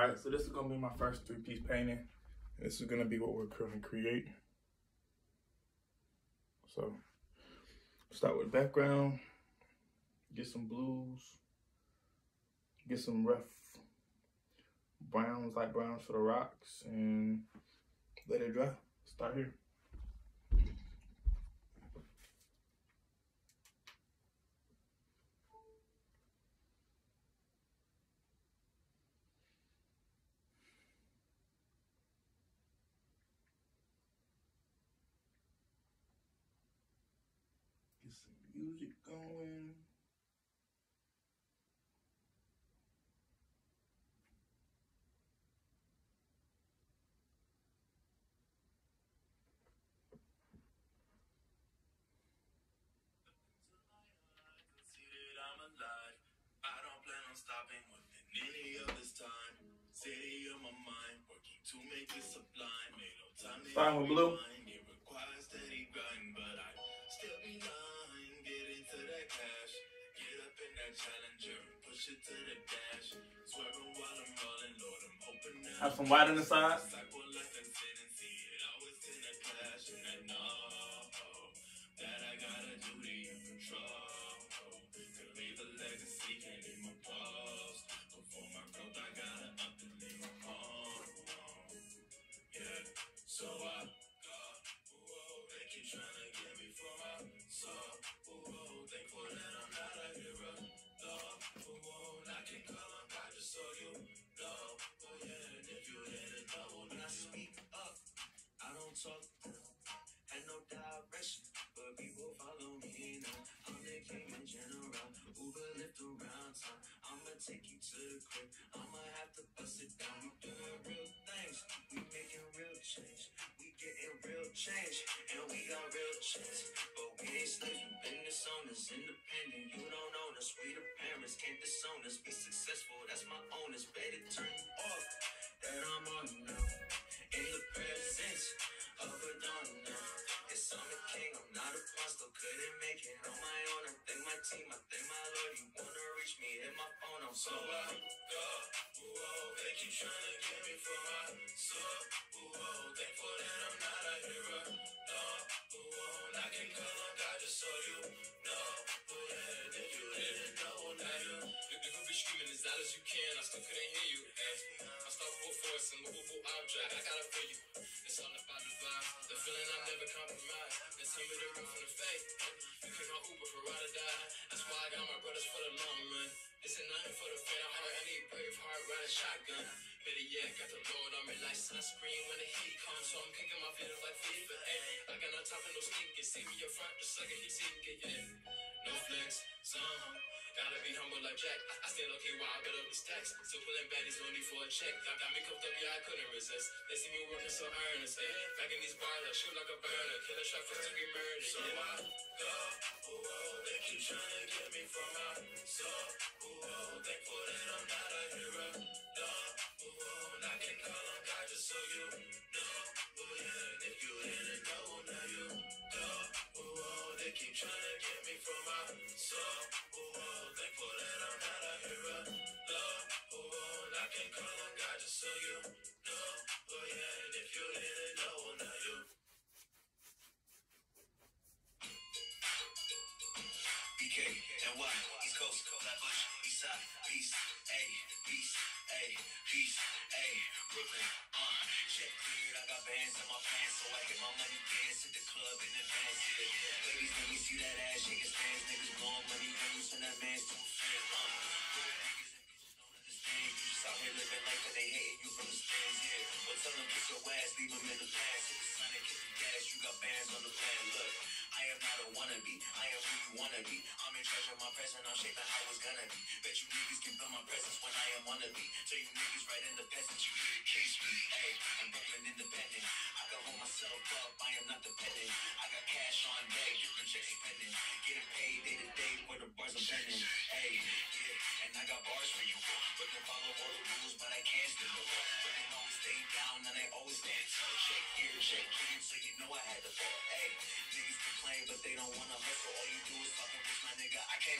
All right, so this is gonna be my first three-piece painting. This is gonna be what we're currently create. So, start with background, get some blues, get some rough browns, light browns for the rocks, and let it dry. Start here. Get some music going. See that I'm alive. I don't plan on stopping within any of this time. City of my mind, working to make it sublime. Ain't no time to Fine with blue. rewind. It requires steady grind, but I still be lying. Get into that cash. Get up in that challenger, push it to the dash. Swerving while I'm rolling, Lord, I'm hoping that Have some white on the side. Change, and we got real chance. But we ain't slaves, we business owners, independent. You don't own us, we the parents, can't disown us. Be successful, that's my onus. Better turn off, that I'm on now. In the presence of a dawn now. Yes, I'm a king, I'm not a monster. Couldn't make it on my own. I thank my team, I thank my Lord. You wanna reach me, hit my phone, I'm so object. I gotta feel you. It's all about the vibe, the feeling I never compromise. Then tell me the root from the fake. You pick my Uber for ride or die. That's why I got my brothers for the long run. This ain't nothing for the faint of heart. I need brave heart, riding shotgun. Better yet, got the Lord on me like sunscreen when the heat comes. So I'm kicking my feet like FIFA. Ay, I got no time for no sneakers. See me up front, just like a heat yeah. No flex, some. Gotta be humble like Jack. I, I stay low key while I build up this tax. Still pulling baddies, no need for a check. Got, got me cuffed up, yeah, I couldn't resist. They see me working so earnest. Ay, back in these bars, I shoot like a burner. Killer shot first to be murdered. So I go, whoa, they keep trying to get me from my soul. Whoa, thankful that I'm not a hero. No, whoa, I can call on God just so you know. Oh yeah, and if you didn't know, now you know. Whoa, they keep trying to get me from my soul. Whoa, so you wanna be. I'm in charge of my present, I'm shaping how it's gonna be. Bet you niggas can feel my presence when I am wanna be. Tell you niggas right in the peasants, you the case be. Hey, I'm Brooklyn independent. I can hold myself up, I am not dependent. I got cash. on deck, different checks spending. Getting paid day to day for the bars I'm bending. Hey, yeah, and I got bars for you. But they follow all the rules, but I can't the law. But they always stay down and they always stand tall. Check here, check here, so you know I had the ball. Hey, niggas complain, but they don't wanna hustle. I'm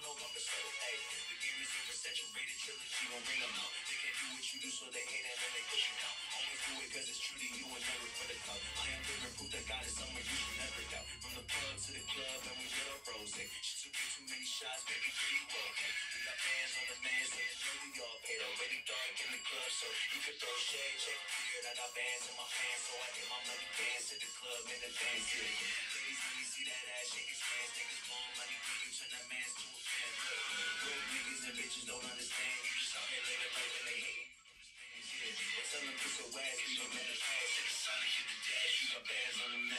no longer. Hey, the game is oversaturated, trilogy won't bring them out. Can't do what you do, so they hate and then they push you down. Always do it cause it's true to you and never for the clout. I am living proof that God is somewhere you should never doubt. From the pub to the club and we get up rose. She took way too many shots, baby, girl, you okay. We got bands on the man, so you know we all paid. Already dark in the club, so you can throw shade, check here. I got bands in my hands, so I get my money dance to the club in the dance. Yeah. Ladies, when you see that ass, shake his hands, niggas blowing money when you turn that man's to a fan. Real niggas and bitches don't understand. Tell them piece of ass, in the past. Hit the sun and hit the dash, you got bands on the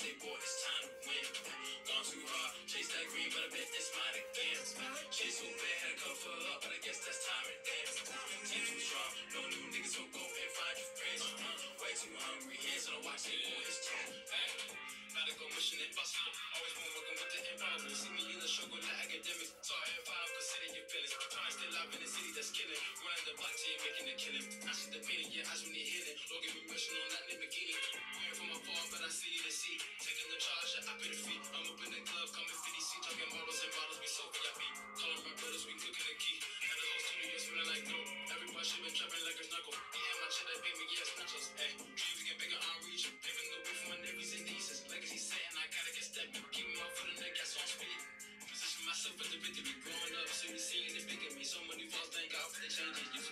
they boy, it's time to win. Gone too hard, chase that green, but I bet it's mine again. She's so bad, had to cover up, but I guess that's timing then. Team too strong, no new niggas, so go and find your friends. Uh-huh. Way too hungry, hands on the watch, they boy, it's time. Hey, gotta go mission impossible. Always been working with the improbable. See me in the struggle, the academics. So I have five, consider your feelings. Trying to stay in the city that's killing. Running the block team, making a killing. I see the pain in your eyes when you're healing. Don't give me mission on that Lamborghini. Wearing but I see it to. Taking the charge, I pay the fee. I'm up in the club, coming 50 C. Talking bottles and bottles, we so VIP. Calling my brothers, we cooking the key. And the whole studio smelling like dope. Everybody shit been trapping like a knuckle. Yeah, my shit, that pay me, yes, nachos. Hey, dreams get bigger, I'm reaching. Paving the way for my nephews and nieces. Legacy saying I gotta get stepping. Keep my foot on the gas on speed. Position myself at the victory. Growing up, so we seeing the big in me. So many falls, thank God for the changes.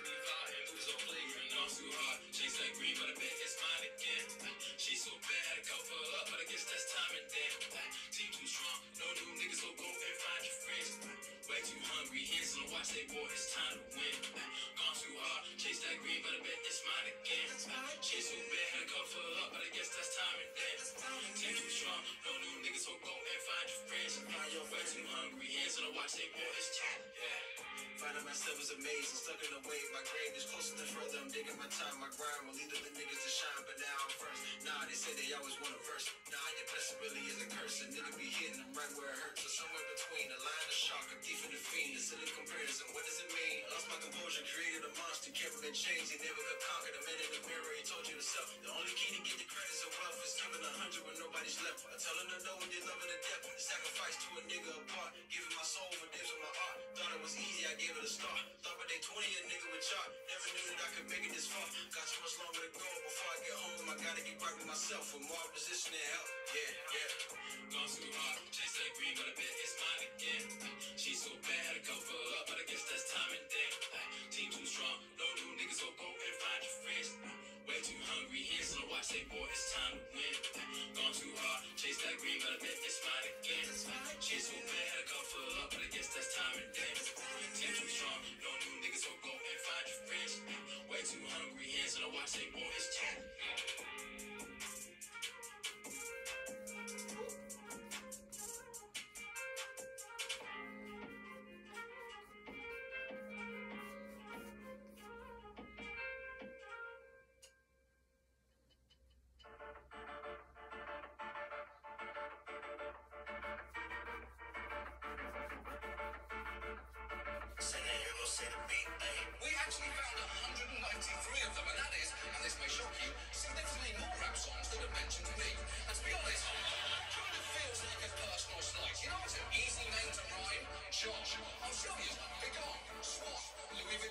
Hands on the watch, they boy, it's time to win. Gone too hard, chase that green, but I bet it's mine again. She's so bad, had to cover up, but I guess that's timing then. Team too strong, no new niggas, so go and find your friends. Way too hungry, hands on the watch, they boy, it's time. Finding myself is amazing, stuck in the wave. My grave is closer than further. I'm digging my time, my grind will lead the niggas to shine. But now I'm first. Nah, they say they always want a verse. Nah, your blessing really is a curse. A nigga be hitting them right where it hurts. So somewhere between a line of shark, a thief and a fiend. A silly comparison. What does it mean? Lost my composure, created a monster, kept it chains. He never could conquer the man in the mirror. He told you to self. The only key to get the credits of wealth is giving a hundred when nobody's left. I tell him to know when you're loving to death. Sacrifice to a nigga apart. Giving my soul for dips of my art. Thought it was easy, I gave it a start. Thought by day 20, a nigga would chart. Never knew that I could make it this far. Got so much longer to go before I get home. I gotta get right with myself for more position and help. Yeah, yeah. Gone too hard, chase that green, but I bet it's mine again. She's so bad, had to cover up, but I guess that's timing then. Team too strong, no new niggas, so go and find your friends. Way too hungry, hands on the watch, say boy, it's time to win. Gone too hard, chase that green, but I bet it's mine again. She's so bad, had to cover up, but I guess that's timing then. Team too strong, no new niggas, so go and find your friends. Way too hungry, hands on the watch, say boy, it's time.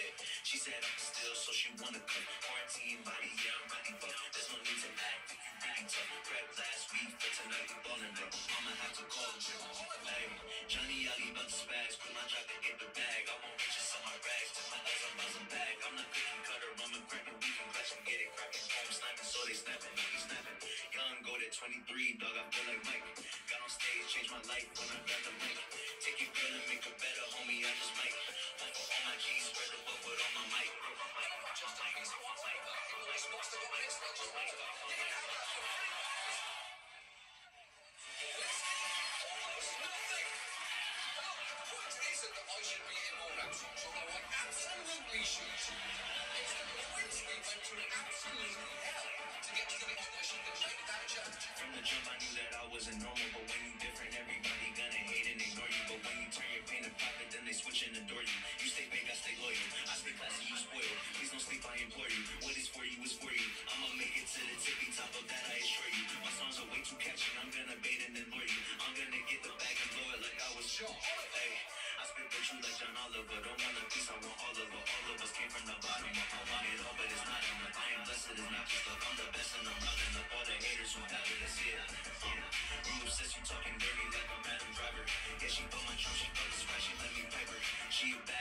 Yeah, she said I'm still, so she wanna come. Quarantine body, yeah, I'm ready, but there's no need to act if you really tough. Prep last week, but tonight we ballin', bro. I'ma have to call him. Hey, Johnny Ali about to spaz. Quit my job to get the bag. I won't reach just on my rags. Till my eyes, I'm buzzing back. I'm not cookie cutter, woman cracking, we can clutch and get it. Home snapping, so they snapping, we snapping. Young, go to 23, dog, I feel like Mike. Got on stage, changed my life when I got the mic. I should be in rap songs, although I absolutely should. From the jump, I knew that I wasn't normal. But when you different, everybody gonna hate and ignore you. But when you turn your pain to profit, then they switch and adore you. You stay I stay loyal. I stay classy, you spoil. Please don't sleep, I implore you. What is for you is for you. I'ma make it to the tippy top of that, I assure you. My songs are way too catchy, I'm gonna bait and you. I'm gonna get the bag and blow it like I was. Hey, Spit like John Oliver. Don't want a piece, I want all of it. All of us came from the bottom. I want it all, but it's not enough. I am blessed, it's not just luck. I'm the best and I'm rounding up all the haters who doubted us. Yeah, yeah. You obsessed, you talking dirty like I'm Adam Driver. Yeah, she bought my trunk, she felt the scratch, she let me pipe her. She a bad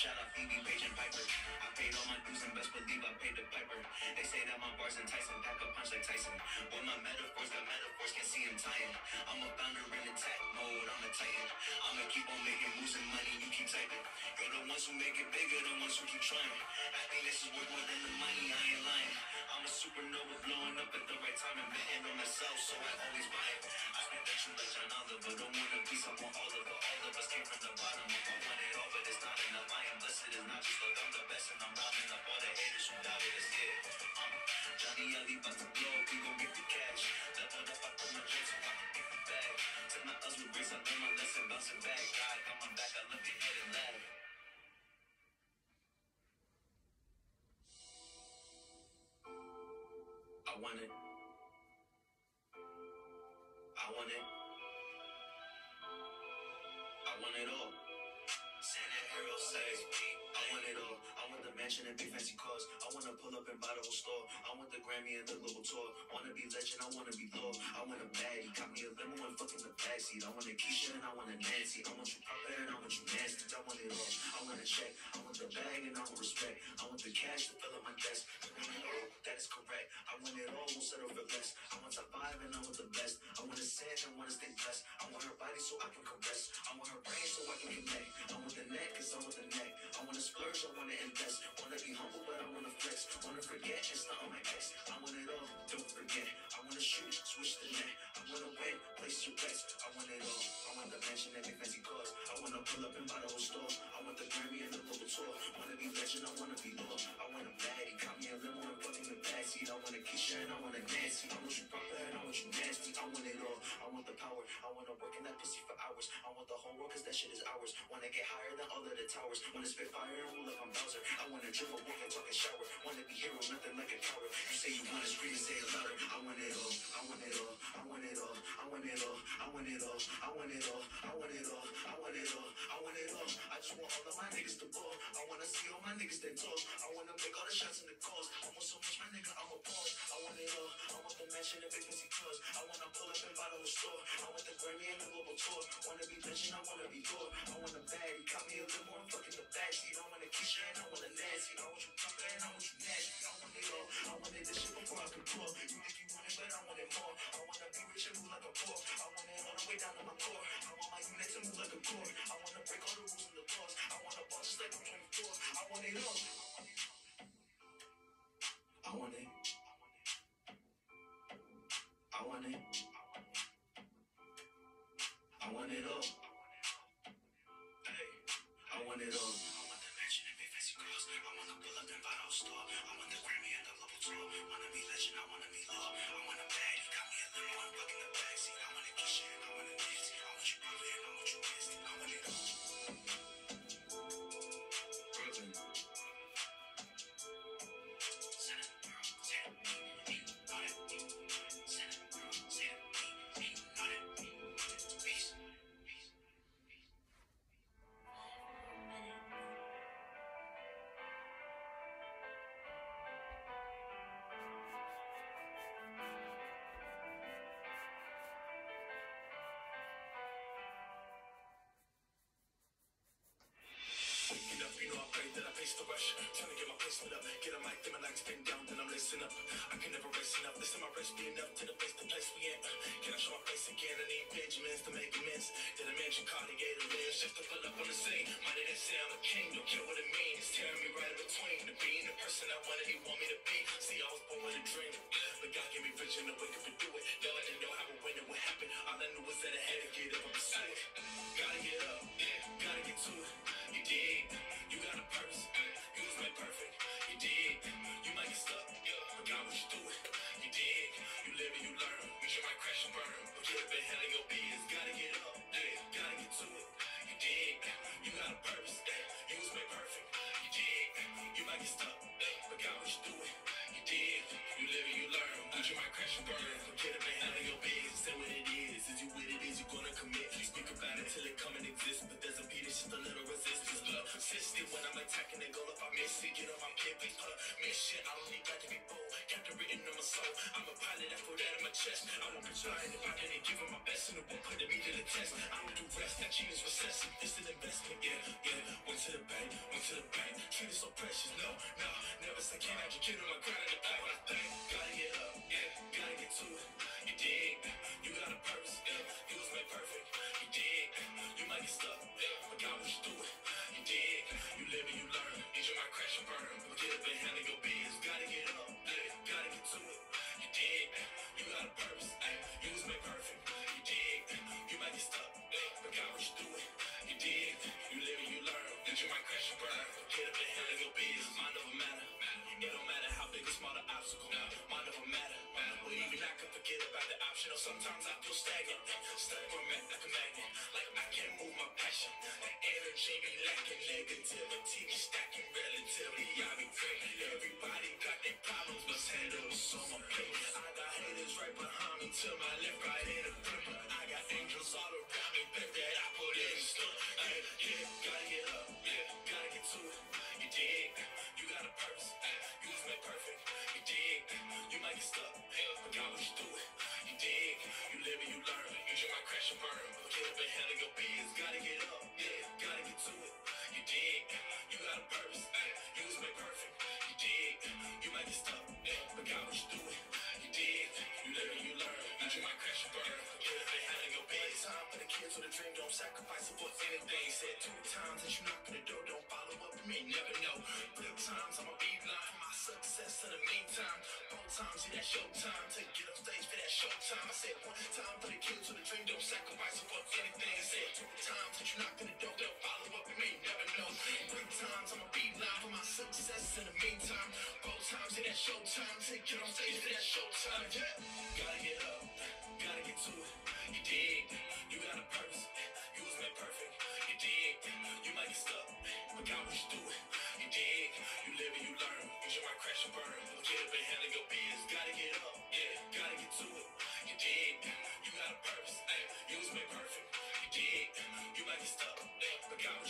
shout out Phoebe, Paige, and Piper. I paid all my dues and best believe I paid the piper. They say that my bars enticing, pack a punch like Tyson. But my metaphors got metaphors, can't see him tying. I'm a founder in attack mode, I'm a titan. I'ma keep on making moves and money, you keep typing. You're the ones who make it bigger, the ones who keep trying. Happiness is worth more than the money, I ain't lying. I'm a supernova blowing up at the right time and betting on myself, so I always buy it. I spit that truth like John Oliver, don't want a piece, I want all of. All of us came from the bottom I want it all, but it's not enough. I am blessed, it's not just luck, I'm the best, and I'm rounding up all the haters who doubted us. Yeah, um, Johnny Ali about to blow, we gon' get the cash. Leveled up, I put my on, I can get the bag. Took my L's with grace, I learned my lesson, bouncing back. God got my back, I left your head and laugh. I want it. I want it. Mansion and big fancy cars. I wanna pull up and buy the whole store. I want the Grammy and the global tour. Wanna be legend, I wanna be low. I want a baddie, got me a limo and fucking the backseat. I want a Keisha and I want a Nancy. I want you proper and I want you nasty. I want it all. I want a check. I want the bag and I want respect. I want the cash to fill up my desk. I. That is correct. I want it all. Won't settle for less. I want top five and I want the best. I want to sand and want to stay blessed. I want her body so I can caress. I want her brain so I can connect. I want the neck cause I want the neck. I want to splurge, I want to invest. To be humble, but I want to flex. Want to forget, it's not on my ex. I want it all, don't forget. I want to shoot, switch the net. I want to win, place your bets. I want it all. I want the mansion big fancy cars. I want to pull up and buy the whole store. I want the Grammy and the global tour. Want to be legend, I want to be law. I want a baddie, got me a limo backseat. I want a Keisha and I want a Nancy. I want you proper and I want you nasty. I want it all. I want the power. I want to work in that pussy for hours. I want the whole world cause that shit is ours. Wanna get higher than all of the towers. Wanna spit fire and roll up on Bowser. I wanna dribble, walk and talk and shower. Wanna be hero, nothing like a coward. You say you wanna scream and say it louder. I want it all. I want it all. I want it all. I want it all. I want it all. I want it all. I want it all. I want it all. I want it all. I just want all of my niggas to ball. I wanna see all my niggas that talk. I wanna make all the shots in the calls. I want so much, my nigga, I'm a pause. I want it all. I want the mansion and big fancy cars. I wanna pull up and buy the whole store. I want the Grammy and the global tour. Wanna be legend, I wanna be Lord. I want a baddie, got me a limo and fucking the backseat. I want a Keisha and I want a Nancy. I want you proper and I want you nasty. I want it all. I wanted this shit before I could pour. You think you want it, but I want it more. I wanna be rich and move like a poor. I want it all the way down to my core. I want my unit to move like a core. I wanna break all the rules and the laws. I wanna ball just like I'm 24. I want it all. Store. I want the Grammy and the tour. Wanna be legend, then I pace the rush. Trying to get my placement up. Get a mic, then my legs bend down, then I'm lacing up. I can never race enough. This time my race be enough to the place, the place we at. Can I show my face again? I need Benjamins to make amends. Did I mention Cartier the lens just to pull up on the scene? Might it say I'm a king, don't care what it means. Tearing me right in between the being the person I wanted, he want me to be. See, I was born with a dream, but God gave me vision to wake up and do it. Though I didn't know how or when it would happen, all I knew was that I had to get up and pursue it. Gotta get up, gotta get to it. And handle your. Gotta get up, yeah, gotta get to it. You dig? You got a purpose. You was made perfect. You dig? You might get stuck, but God what you do it. You dig? You live and you learn. You might crash and burn, and handle your biz. Say what it is. Is you what it is? You gonna commit. You speak about it till it come and exist, but there's persistent when I'm attacking the goal. If I miss it, get on my pivot. Uh, mission. I don't need God to be bold. Got the written on my soul. I'm a pilot. I put that in my chest. I won't be blind if I didn't give him my best, and it won't put me to the test. I don't do rest. That cheat is recession. It's an investment. Yeah, yeah. Went to the bank. Went to the bank. Treat it so precious. No, no. Never say can't. I just get on my grind in the back. I think. Gotta get up. Yeah. Gotta get to it. You dig? You got a purpose. Yeah. You was made perfect. You dig? You might get stuck. Yeah. But God what you do it. You dig? You live and you learn. And you might crash and burn. Get up and handle your biz. Gotta get up. Yeah. Gotta get to it. You dig? You got a purpose. Ay, you was made perfect. You dig? You might get stuck. Yeah. But God what you do it. You dig? You live and you learn. And you might crash and burn. Get up and handle your biz. Forget about the optional. Sometimes I feel stagnant. Stuck where I'm at like a magnet. Like I can't move my passion. That energy be lacking. Negativity be stacking. Relatively, I be great. Everybody got their problems. Must handle on my plate. I got haters right behind me. To my left, right, and a gripper. I got angels all around me. Bet that I put in the stuff. Ay, yeah, gotta get up. Yeah, gotta get to it. You dig? You got a purpose. You was made perfect. You dig? You might get stuck. You? You got a purpose. You was made perfect. You? You might get stuck. But God what you. You? You and you learn. You might crash and burn. Time for the kids dream. Don't sacrifice for anything. Said two times that you knock on the door. Don't follow up with me. Never know. Times I'ma be blind my success in the meantime. Times, see that show time. To get up stage for that show time. I said one time for the kids with a dream. Don't sacrifice it for anything. Said two times that you knock on the door. Don't follow up with me. Never know. Three times I'ma be blind for my success in the meantime. Both times, see that show time. To get on stage for that show time. Yeah. Gotta get up. Gotta get to it. You dig? You got a purpose. You was made perfect. You dig? You might get stuck. But God what you do it. You dig? You live and you learn. You might crash and burn. Get up and handle your biz. Gotta get up. Yeah, gotta get to it. You dig? You got a purpose. Ay, you was made perfect. You dig? You might get stuck. But God what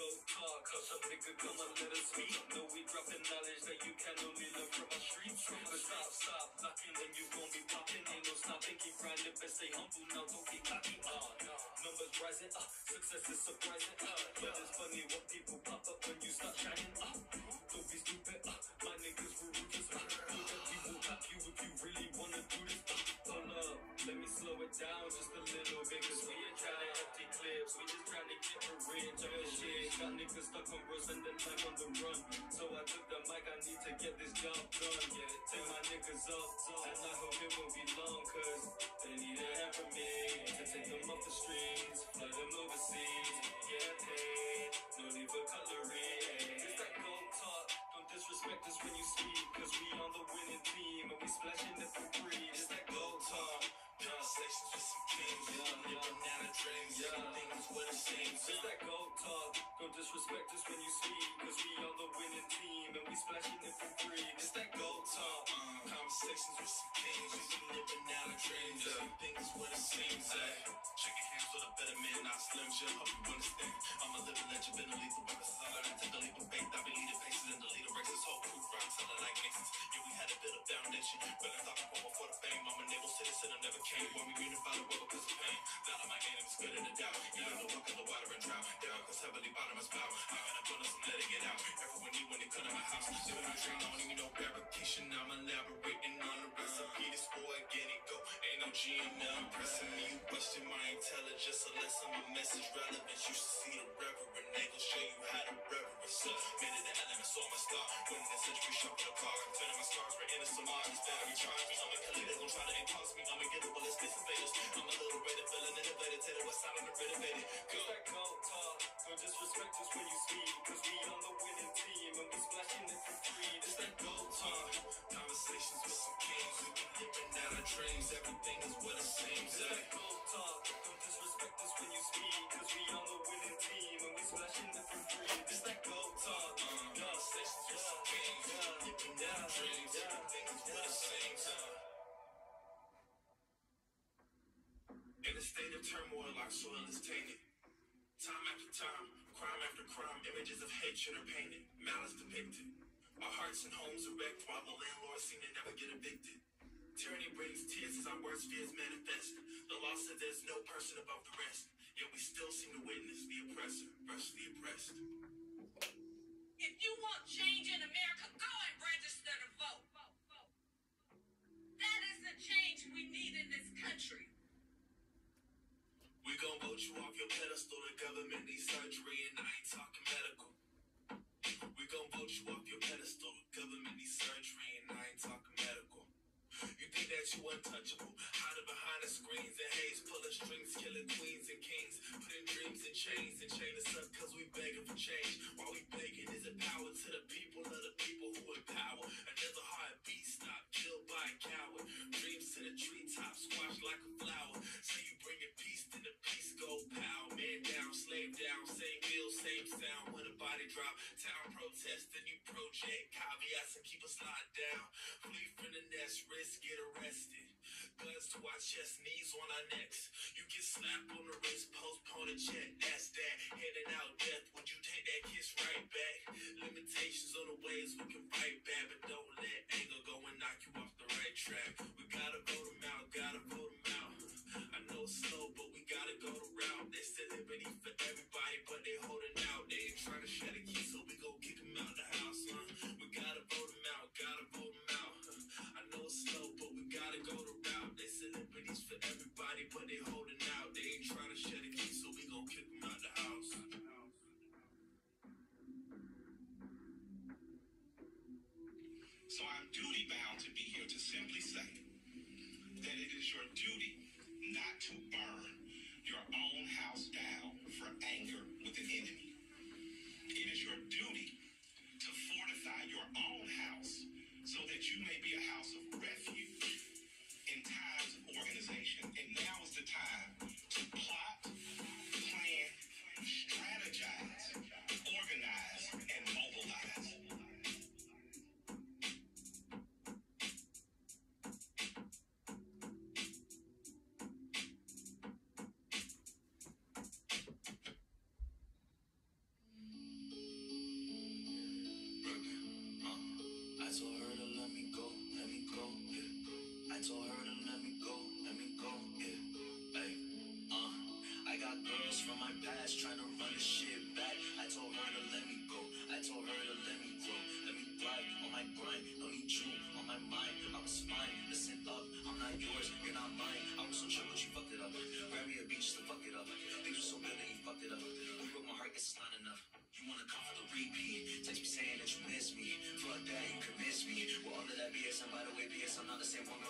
Gold talk. Hush up, nigga, come on, let us speak. No, we dropping knowledge that you can only learn from our streets. But stop, stop, knocking, then you gon' be popping. Ain't no stopping, keep grinding, best stay humble. Now don't get cocky. Uh, numbers rising, uh, success is surprising. Uh, but it's funny what people pop up when you start shining. Uh, don't be stupid, uh, my niggas were ruthless. Uh, know that we you if you really wanna do this. Uh, hold up, let me slow it down just a little bit. Cause we we just trying to get a rich on shit. Got niggas stuck on verse and then life on the run. So I took the mic, I need to get this job done. Yeah, take my niggas up. And I hope it won't be long, cause they need a hand from me. to take them off the streets, fly them overseas. Get paid, no need for cutlery. It's that gold talk. Don't disrespect us when you speak, cause we on the winning team and we splashing it for free. It's that gold talk. Conversations with some kings, yeah, living out of dreams, yeah. Things what it seems. It's that gold talk. Don't disrespect us when you speak, cause we are the winning team, and we splashing it for free. It's that gold talk. Uh, conversations with some kings, we've been nipping out of dreams, yeah. Things what it seems, yeah. your hands for the better man, not Slim Jim. Hope you understand. I'm a living legend, been a lethal weapon, solid. I take a leap of faith, I be leading paces and delete a racist whole crew, rock, selling like Masons. Yeah, we had a bit of foundation, but I thought I for the fame. I'm a naval citizen, I'm never came. When we the world of pain. Not good in the doubt. Walk the water and drown. Down, cause heavily bow. I'm in a bonus, I'm letting it out. Everyone need when they come to my house. Living my dream, I don't even know. I'm elaborating on the recipe. No impressing me. You question my intelligence unless I'm a message relevant. You should see the reverend. They gon' show you how to reverence up. Made it the elements on my star. Winning the century, shopping the car. Turning my scars right into some. Instead of recharge me, I'm a killer. They gon' try to encompass me. I'm a get the ballistic invaders. I'm a little rated, feeling innovative. Tell it what's sounding and renovated. Go. That gold talk. Don't disrespect us when you speak. Cause we on the winning team and we splashing it for free. It's that gold talk. Conversations with some kings. We be living out our dreams. Everything seems. Talk. Don't disrespect us when you speak. Cause we on the winning team and we free. Gold talk. Uh, some our dreams. Seems. In a state of turmoil, our soil is tainted. Time after time, crime after crime, images of hatred are painted, malice depicted. Our hearts and homes are wrecked while the landlords seem to never get evicted. Tyranny brings tears as our worst fears manifest. The law says there's no person above the rest, yet we still seem to witness the oppressor versus the oppressed. If you want change in America, go and register to vote. That is the change we need in this country. We gon' vote you off your pedestal. The government needs surgery, and I ain't talking medical. We gon' vote you off your pedestal. The government needs surgery, and I ain't talking medical. You think that you untouchable? Hiding behind the screens and haze, pulling strings, killing queens and kings, putting dreams in chains and chain us up cause we begging for change. While we begging, is it power to the people of the people who empower? Another heartbeat stop, killed by a coward. Dreams to the treetops, squashed like a flower. Say you bringing peace, then the peace go pow. Man down, slave down, same bill, same sound. When a body drop, Chest, knees on our necks. You get slapped on the wrist, postpone a check. Not the same one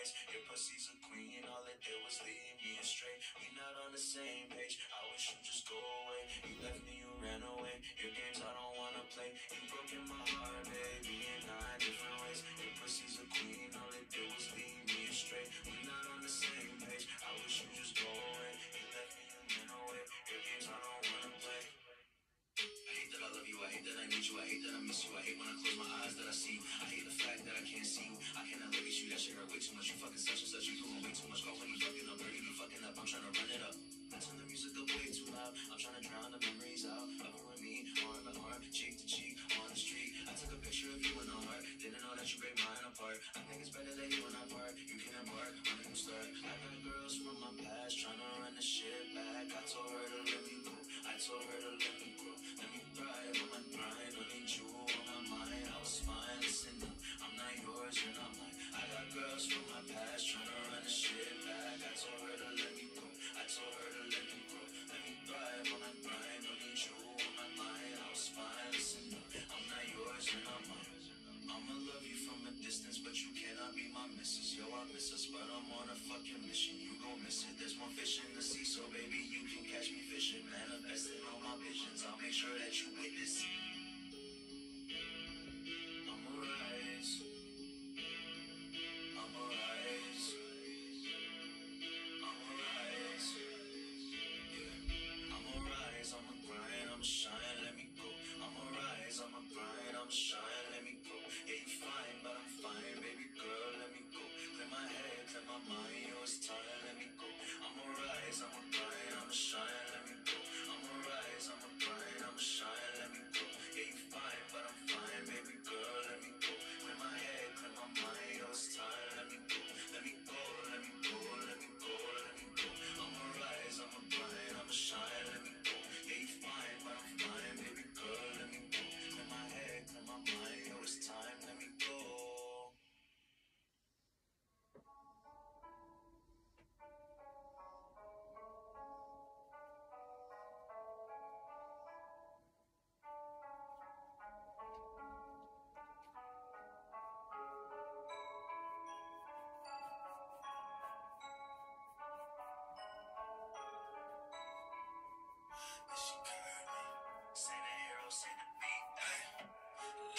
ways. Your pussy's a queen, all it did was leave me astray. We not on the same page, I wish you'd just go away. You left me, you ran away. Your games I don't wanna play. You broke in my heart, baby, in nine different ways. Your pussy's a queen, all it did was leave me astray. We not on the same page, I wish you'd just go away. You left me, you ran away. Your games I don't need you, I hate that I miss you, I hate when I close my eyes that I see you. I hate the fact that I can't see you. I cannot look at you, that shit hurt way too much. You fucking such and such, you doing way too much. Call when you fucking up, girl, you be fucking up. I'm trying to run it up. I turn the music up way too loud. I'm trying to drown the memories out you and me, arm to arm, cheek to cheek, on the street. I took a picture of you in the heart. Didn't know that you break mine apart. I think it's better that you and I part. You can embark on a new start. I got girls from my past trying to run the shit back. I told her to let me go. I told her to let me grow. Thrive on my. Don't need you on my mind. I was fine. Listen up. I'm not yours, you're not mine. I got girls from my past trying to run the shit back. I told her to let me go. I told her to let me grow. Let me thrive on my. Don't need you on my mind. I was fine. Listen up. I'm not yours, you're not mine. I'ma love you from a distance, but you cannot be my missus. Yo, I miss us, but I'm on a fucking mission. You miss it. There's more fish in the sea, so baby, you can catch me fishing. Manifesting all my visions. I'll make sure that you witness.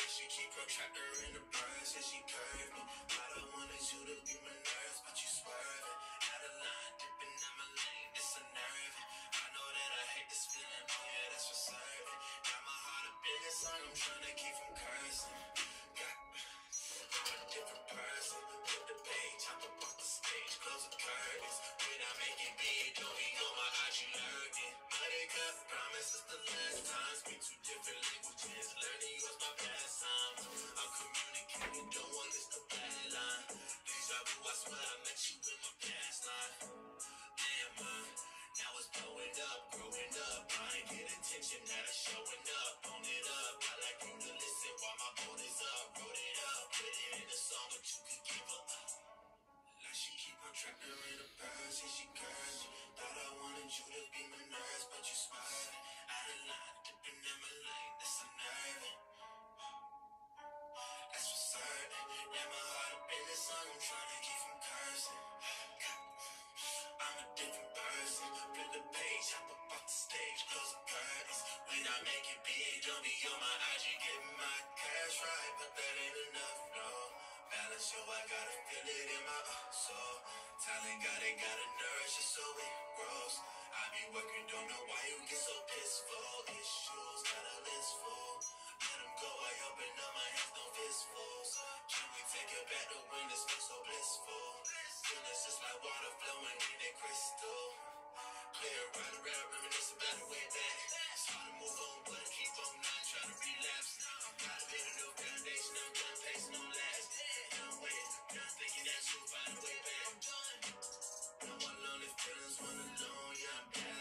She keep her in the she me. I want you to be my nurse, but you swerving. Out of line, dipping out my lane, it's unnerving. I know that I hate oh yeah, that's for. Got my heart a I'm keep from cursing. Got I'm a different person. Flip the page, hop up off the stage, close the curtains. I swear I met you in my past life. Damn, man, now it's blowing up, growing up. I ain't get attention, now it's showing up. Own it up, I like you to listen while my boat is up. Wrote it up, put it in a song, but you could give up. Like she keep her tractor in a purse, and she curves. Thought I wanted you to be my nurse, but you swerving. Out of line, dipping in my lane, that's unnerving. That's for certain. Yeah, my heart up in this song, I'm trying to keep different person. Flip the page, hop up off the stage, close the curtains. When I make it big, don't be on my IG, getting my cash right, but that ain't enough, no. Balance, yo, I gotta feel it in my uh, soul. Talent got it, gotta nourish it so it grows. I be working, don't know why you get so pissful. Issues, got a list full. Let 'em go, I open up my hands, no fistfuls. Can we take it back to when this feels so blissful? Feelings just like water flowing in a crystal. Clear right around, reminiscing about the way back. It's hard to move on, but keep on not trying to relapse. Gotta build a new foundation, I'm done pacing on last. Done waiting, done thinking that you'll find a way back. No more lonely feelings when alone, yeah, I'm past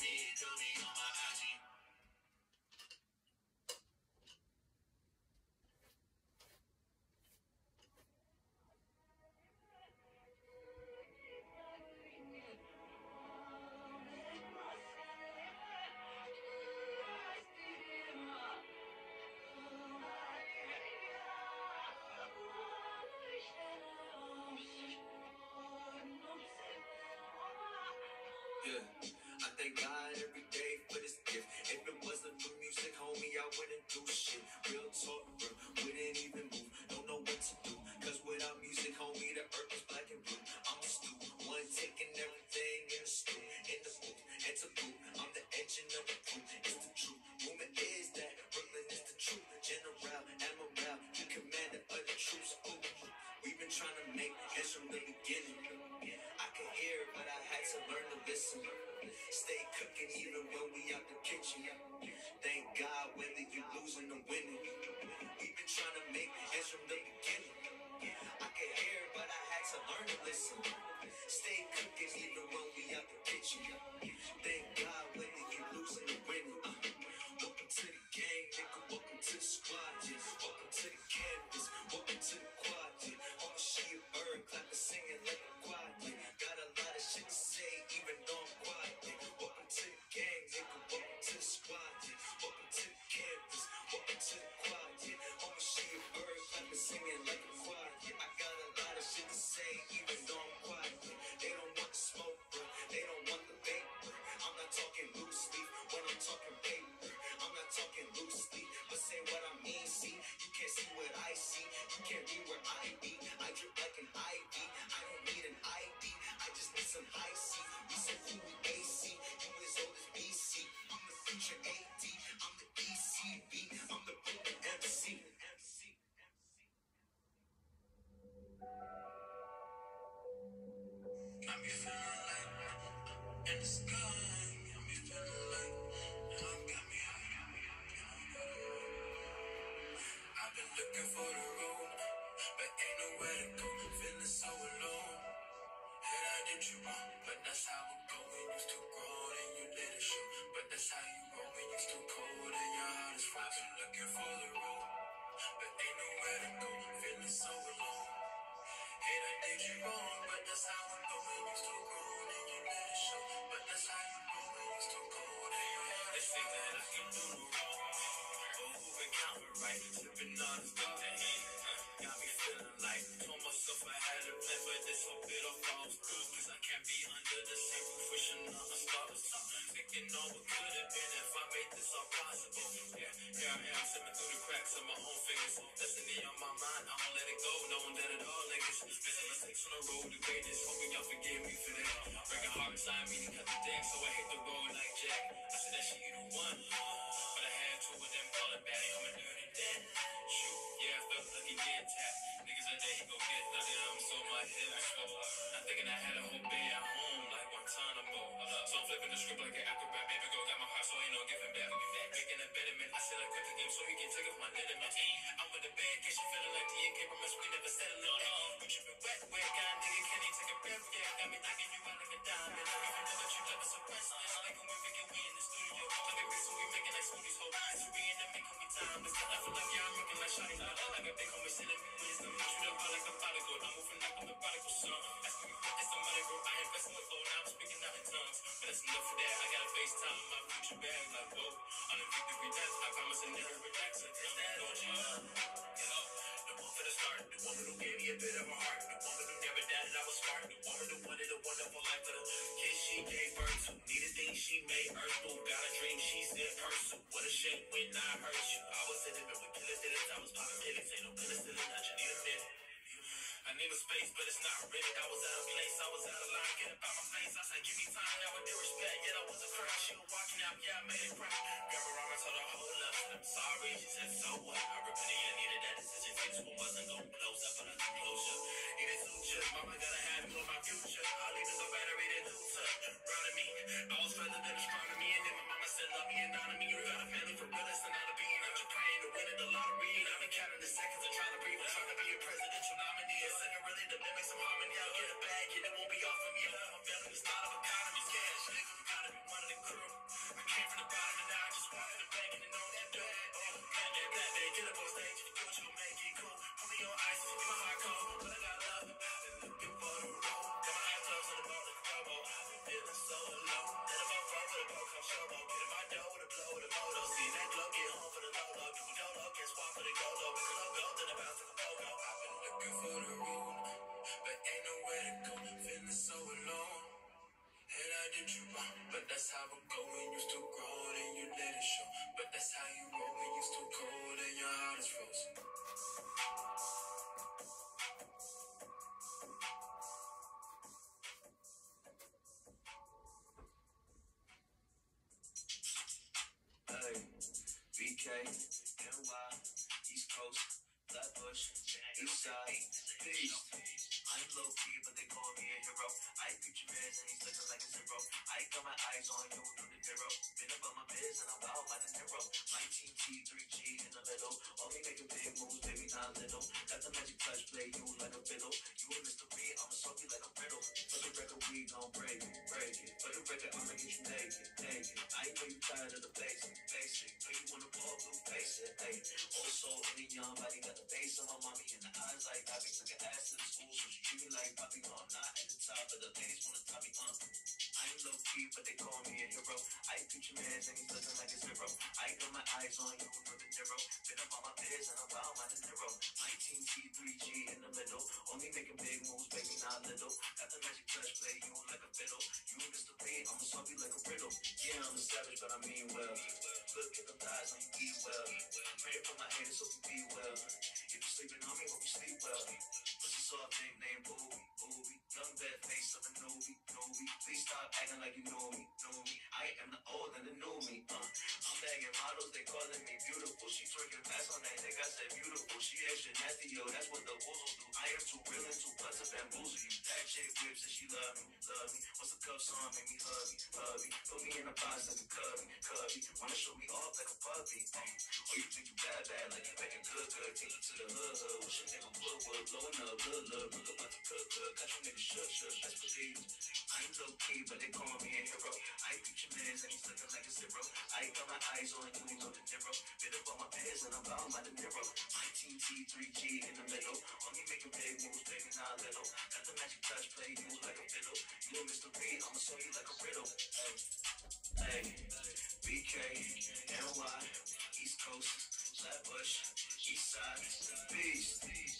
Yeah thank God every day for this gift. If it wasn't for music, homie, I wouldn't do shit. Real talk, bro, wouldn't even move. Don't know what to do. Cause without music, homie, the earth is black and blue. I'm a stew, one taking everything in the stew, in the booth, and to boot. I'm the engine of the proof. It's the truth. Rumor is that Brooklyn is the truth. General, Admiral, you commander of the troops. Ooh, we've been trying to make this from the beginning. I could hear, but I had to learn to listen. Stay cooking even when we out the kitchen. Thank God whether you losing or winning. We've been trying to make this from the beginning. I could hear, but I had to learn to listen. Stay cooking even when we out the kitchen. Thank God whether you losing or winning. Uh, welcome to the game, nigga. Welcome to the squad. Some high looking for the road, but ain't nowhere to go. Feeling so alone. And I did you wrong, but that's how it go when you still grown and you let it show. But that's how you roll when you still cold and your heart is frozen. that I can do wrong. Oh, who can right? Sipping on dark hand. Got me feeling like told myself I had a plan, but this hope it all falls through. Cause I can't be under the same roof, wishing on a star. Thinking all what could have been if I made this all possible. Yeah, here I am, slipping through the cracks of my own fingers. Destiny on my mind, I won't let it go, knowing that it all lingers. Missing mistakes on the road to greatness, hoping y'all forgive me for that. Breaking hearts, I mean, to cut the deck, so I hit the road like Jack. I said that shit, you the one. Two of them calling back, I'm a dirty dad. Shoot, yeah, I felt like he did tap. Niggas are there, he go get nothing, I'm so my head. I'm thinking I had a whole bay at home, like So I'm flipping the script like an acrobat, baby girl got my heart, so ain't no giving back. Making a betterment, I said I quit the game so he can take off my letterman. I'm with the bad case, she feeling like DNK promise we never settle it. You tripping wet, wet guy, nigga, can he take a breath? Yeah, I got me knocking you out like a diamond. I even know that you us so restless. Like when we making we in the studio, like a so we making like smoothies. On, so we in the making me time. But I feel like yeah, I'm looking like shawty. Like a big homie sending me wisdom. You know, I like a prodigal. I'm moving like I'm the prodigal son. Asking me what is somebody, bro. I invest in the flow, now I'm speaking out in tongues. But that's enough for that. I got a FaceTime in my future bag, like whoa. On a victory dance, I promise I never relax. I It's that OG. The one for the start, the woman who gave me a bit of a heart, the woman who never doubted I was smart, the woman who wanted a wonderful life, the kid she gave birth to, needed things she made earth through, got a dream she said pursue. What a shame when I hurt you. I was in it, but we killers it. I was popping pills, ain't no penicillin, I just need a minute. I need a space, but it's not ready. I was out of place, I was out of line. Get up out my face. I said, give me time, now with respect. Yet I was a crush. She was walking out, yeah, I made it cry. Grab her arm, I told her, hold up. I'm sorry. She said, so what? I repented, I needed that decision. Fix what wasn't to close. I put her to closure. Needed suture. Mama gotta have me on my future. I'll leave no battery to do touch. Running me. I was further than astronomy. And then my mama said, love me and honor me. You got a family for real, that's not a being. I'm just praying to win the lottery. And I've been counting the seconds and trying to breathe. I'm trying to be a presidential nominee. A second really to mimic some harmony. I'll get a bag and it won't be off of me. I'm feeling the start of economy. Cash, nigga, we gotta be one of the crew. I came from the bottom and now I just in the bank and know that bag. Oh, that, that, that, that. Get up on stage if you do what you make it cool. Put me on ice, get my heart cold. But I got love. Been looking for the road. Got my eyes closed on the boat like a rowboat. I've been feeling so alone. Then I'm up front with a boat, come showboat. Get in my dough with a blow with a moto. See that glow, get home for the low-low. Do a dolo, get swap for the go-go. Make a logo, then I bounce like a looking for the road, but ain't nowhere to go. Feeling so alone. And I get you wrong. But that's how it when you still grow and you let it show. But that's how you roll when you still cold and your heart is frozen. BK, NY, East Coast, Flatbush, East Side, Beast. I'm low key, but they call me a hero. I picture Rez and he's looking like a zero. I got my eyes on you, no the zero. Been about my biz and I'm out by the zero. My team T3G in the middle. Only making big moves, baby, not little. Got the magic touch, play you like a fiddle. You a mystery, I'ma soak you like a riddle. We gon' break it, break it. For the record, I'ma get you naked, naked. I know you tired of the basic, basic. Know you wanna ball blue, face it, hey. Also, any young body got the face on my mommy and the eyes like Poppy. Took an ass to the school, so she treat me like Poppy. No, I'm not at the top, but the ladies wanna top me, uh. I'm low key, but they call me a hero. I picture mans and he's looking like a zero. I got my eyes on you, no the zero. Been up biz and I'm by the zero. My team T3G in the middle. Only making big moves, baby, not little. Got the magic touch, play you like a fiddle. You Mr. Bean, I'ma like a riddle. Yeah, I'm a savage, but I mean well. Look at the thighs and you eat well. Pray for my haters, so you be well. If you're sleeping on me, hope you sleep well. Pussy soft, nickname Booby, Booby. Young bad face of a newbie, newbie. Please stop acting like you know me, know me. I am the old and the new me. Uh, I'm models, they calling me beautiful. She twerking fast on that dick, I said beautiful. She extra nasty, yo, that's what the bulls will do. I am too real and too blunt to bamboozle you. That chick whips and she love me, love me. Once the cuffs on, make me hug me, hug me. Put me in a box like a cubby, cubby. Wanna show me off like a puppy. Or you think you bad, bad, like you making good, good. Take you to the hood, hood. Wish your nigga would, would. Blowing up, look, look. Look about the cook, cook. Got you niggas shook, shook. That's what they I'm low key, but they call me a hero. I picture mans and he's looking like a zero. I got my eyes on you, know the zero. Bit up on my pants and I'm bound by the narrow. Team T3G in the middle. Only making big moves, baby, not little. Got the magic touch, play you like a fiddle. You a Mr. B, I'ma show you like a riddle. Hey, hey, BK, NY, East Coast, Flatbush, East Side, Beast.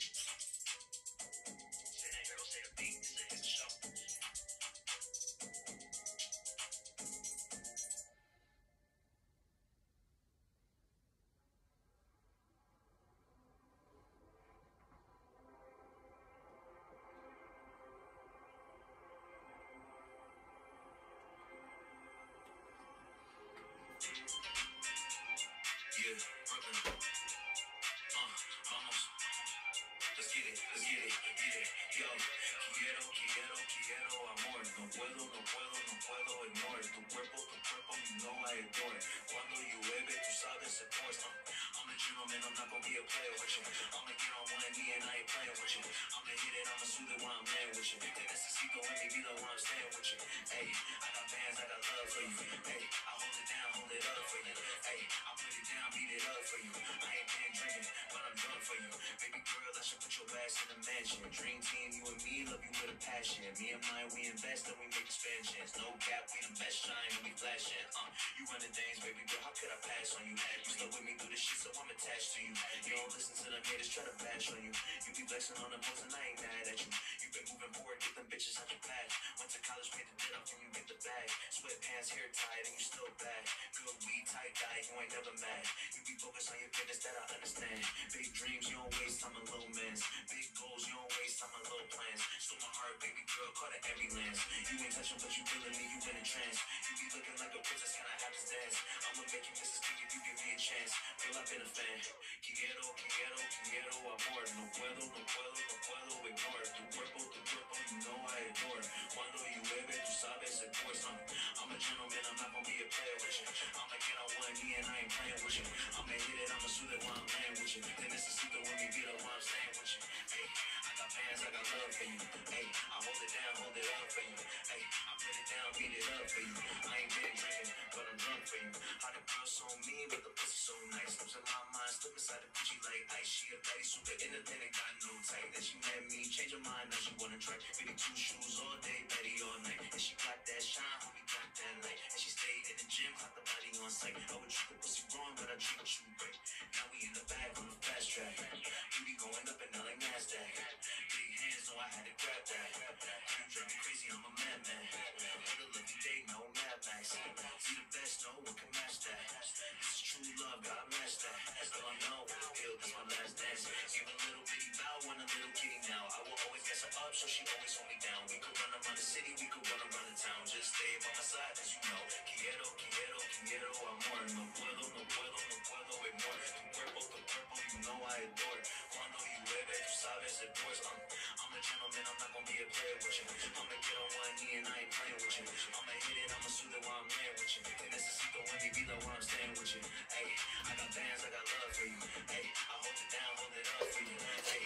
Haters, try to bash on you. You be flexing on the post and I ain't mad at you. You been moving forward, get them bitches out your path. Went to college, paid the debt off, and you get the bag. Sweatpants, hair tied, and you still bad. Good weed, tight dye, you ain't never mad. You be focused on your business, that I understand. Big dreams, you don't waste time on little mans. Big goals, you don't waste time on little plans. Stole my heart, baby girl, caught it every lance. You ain't touching, but you feeling me, you in a trance. You be looking like a princess, can I have this dance? I'ma make you Mrs. King if you give me a chance. Girl, I've been a fan. Quiero, quiero, quiero amor. No puedo, no puedo, no puedo ignore. Tu cuerpo, tu cuerpo, you know I adore. Cuando llueve, tú sabes it pours. Uh, I'm a gentleman, I'm not gonna be a player with you. I'ma get on one knee and I ain't playing with you. I'ma hit it, I'ma shoot it while I'm playing with you. Te necesito when we get up while I'm staying with you. Hey, I got fans, I got love for you. Hey, I hold it down, hold it up for you. Hey, I put it down, beat it up for you. I ain't been drinking, but I'm drunk for you. How the girl so mean, but the pussy so nice. Losing my mind, slip inside the Gucci like ice. She a baddie, super independent, got no type. Then she met me, change her mind, now she wanna try. Fitty two shoes all day, Betty all night. And she got that shine, homie got that light. And she stayed in the gym, caught the body on sight. I would treat the pussy wrong, but I treat you. Now we in the bag on the fast track. Booty going up and down like Nasdaq. Big hands, so I had to grab that. You drive me crazy, I'm a madman. What a lucky day, no Mad Max. See the best, no one can match that. This is true love, gotta match that. Still I know, ill, this my last dance. Give a little bitty bow, want a little kitty now. I will always gas her up, so she always hold me down. We I adore. Cuando you llueve, tú sabes it pours. I'm a gentleman, I'm not gonna be a player with you. I'ma get on one knee and I ain't playing with you. I'ma hit it, I'ma shoot it while I'm laying with you. And necesito en mi vida while I'm staying with you. Hey, I got bands, I got love for you. Hey, I hold it down, hold it up for you. Hey,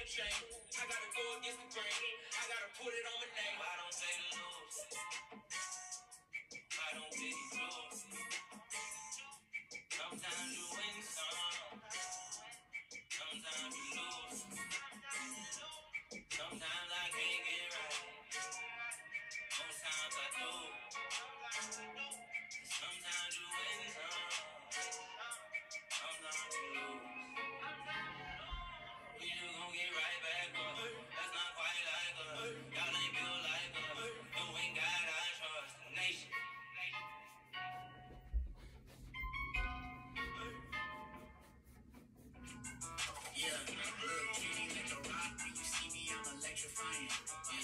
a chain. I gotta go electrifying.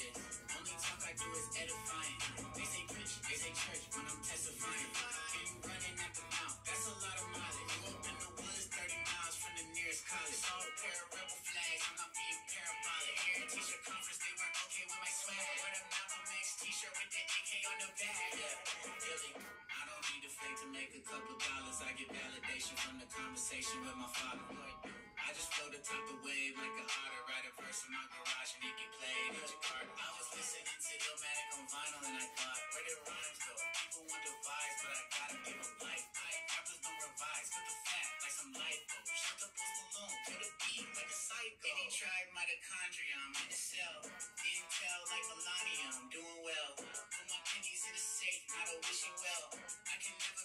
Yeah, only talk I do is edifying. They say preach, they say church when I'm testifying. And you running at the mouth, that's a lot of mileage. You up in the woods, 30 miles from the nearest college. Saw a pair of rebel flags, I'm not being parabolic. Here, t-shirt conference, they weren't okay with my swag. Wear the Malcolm X t-shirt with the AK on the back. Yeah, really, I don't need to fake to make a couple dollars. I get validation from the conversation with my father. I just float atop the wave like an otter. Write a verse in my garage and it get played in Jakarta. I was listening to Illmatic on vinyl and I thought, where did rhymes go? People to vibes, but I gotta give them life. I rappers don't revise, put the fat like some bulb. Shut the post alone, kill the beat like a psycho. mitochondria, I'm in the cell. Intel like Melania, I'm doing well. Put my pennies in the safe, not a wishing well. I can never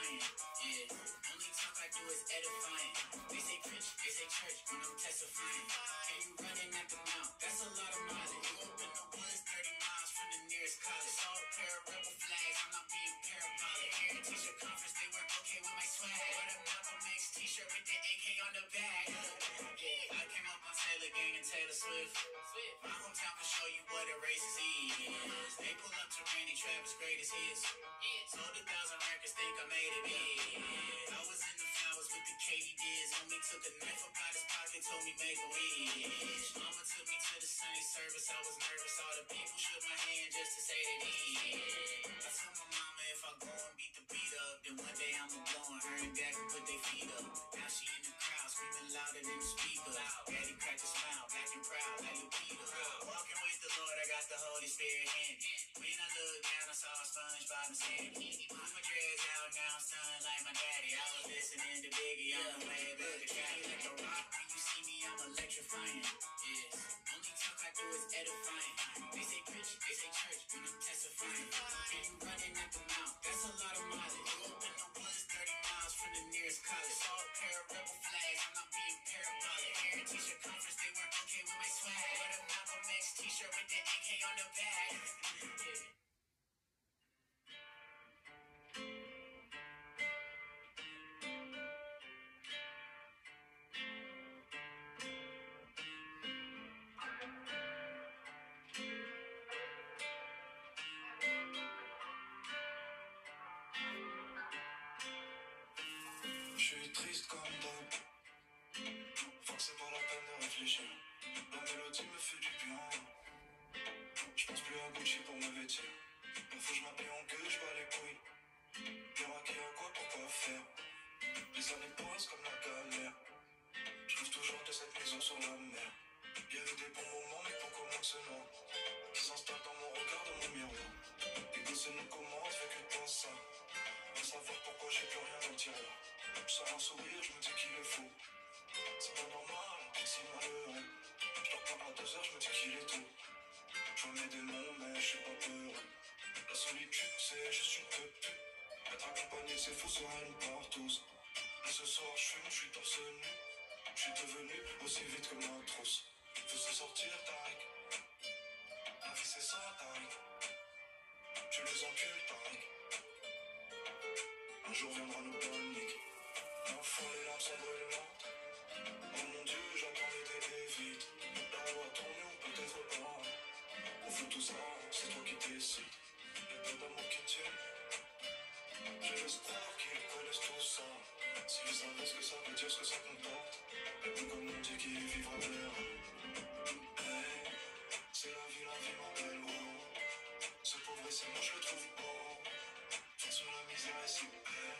electrifying. Yeah, only talk I do is edifying. They say preach, they say church, when I'm testifying. And you running at the mouth, that's a lot of mileage. You open the woods 30 miles from the nearest college. Saw a pair of rebel flags, I'm not being parabolic. Heritage of conference, they weren't okay with my swag. But a Malcolm t-shirt with the AK on the back. Yeah, I came up on Taylor Gang and Taylor Swift. My hometown can show you what a racist Randy Travis' greatest hits. Sold a thousand records, think I made it big. I was in the flowers with the Katie Diz. Homie took a knife up out his pocket, told me make a wish. Mama took me to the Sunday service, I was nervous. All the people shook my hand just to say they did. I told my mama if I go and beat the beat up, then one day I'ma go on her and dad can put their feet up. Now she in the screaming louder than the speaker. Daddy a smile, black and proud, like Lupita. Walking with the Lord, I got the Holy Spirit me. When I looked down, I saw SpongeBob and Sandy. Put my dreads out now, son, like my daddy. I was listening to Biggie on the way back to Cali. Like a rock, when you see me, I'm electrifying. Yes, only talk I do is edifying. They say preach, they say church, when I'm testifying. And running at the mouth, that's a lot of mileage. You open the woods 30 miles from the nearest college. Saw a pair of rebel Je suis triste comme d'hab. Forcé par la peine de réfléchir. La mélodie me fait du bien. Je pense plus à Gucci pour me vêtir. Que je m'habille en queue, je bats les couilles. Y'aura qui a quoi pour quoi faire? Les années passent comme la galère. Je rêve toujours de cette maison sur la mer. Il y a eu des bons moments, mais ce noir. Qui s'installe dans mon regard, dans mon miroir. Et que c'est nous commence, fait que pas ça. À savoir pourquoi j'ai plus rien le tiroir. Je sors un sourire, je me dis qu'il est fou. C'est pas normal, si malheureux. Je dors pas à deux heures, je me dis qu'il est tôt. Je vois mes démons, mais je suis pas peureux. La solitude, c'est juste une pute. Être accompagné, c'est fou, sera une part tous. Et ce soir, je fume, je suis torse nu. Je suis devenu aussi vite que ma trousse. Faut se sortir, Tariq. La vie, c'est ça, Tariq. Tu les encules, Tariq. Un jour viendra nos paniques. Enfin, les larmes sont brûlantes. Oh mon dieu j'attendais t'aider vite Ah ouais ton nom peut-être pas On fait tout ça c'est toi qui décide Et peux pas m'enquêter Je laisse croire qu'ils connaissent tout ça. S'ils appellent ce que ça veut dire ce que ça comporte. Comme mon Dieu, qui vivent en mer c'est la vie, la vie en belle loi Ce pauvre c'est moi je le trouve pas sur la misère super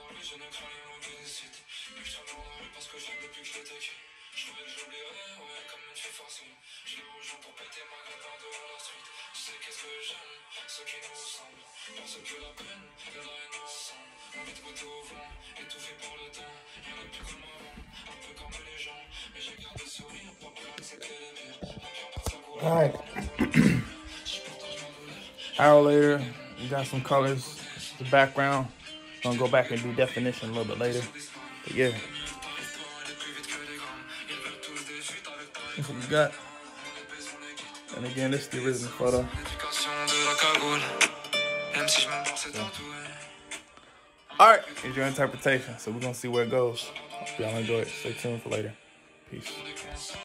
je ne crains rien au décide. Mais je traîne dans la rue parce que j'aime depuis que je l'étais. Je trouvais que j'oublierais, ouais, comme une fille forcée. Je les rejoins pour péter ma de la street. Tu sais qu'est-ce que j'aime, ce qui nous ressemble. Parce que la peine la haine ressemblent. Envie de goûter au vent, étouffé par le temps. Y'en a plus comme avant, un peu comme les gens. Mais j'ai gardé le sourire, pas pour accepter les pires. On prend pas sa couleur. Alright. Hour later, we got some colors, the background. Gonna go back and do definition a little bit later. But yeah. That's what we got. And again, this is the original photo. Tatoué. Alright, here's your interpretation. So we're gonna see where it goes. Y'all enjoy it. Stay tuned for later. Peace.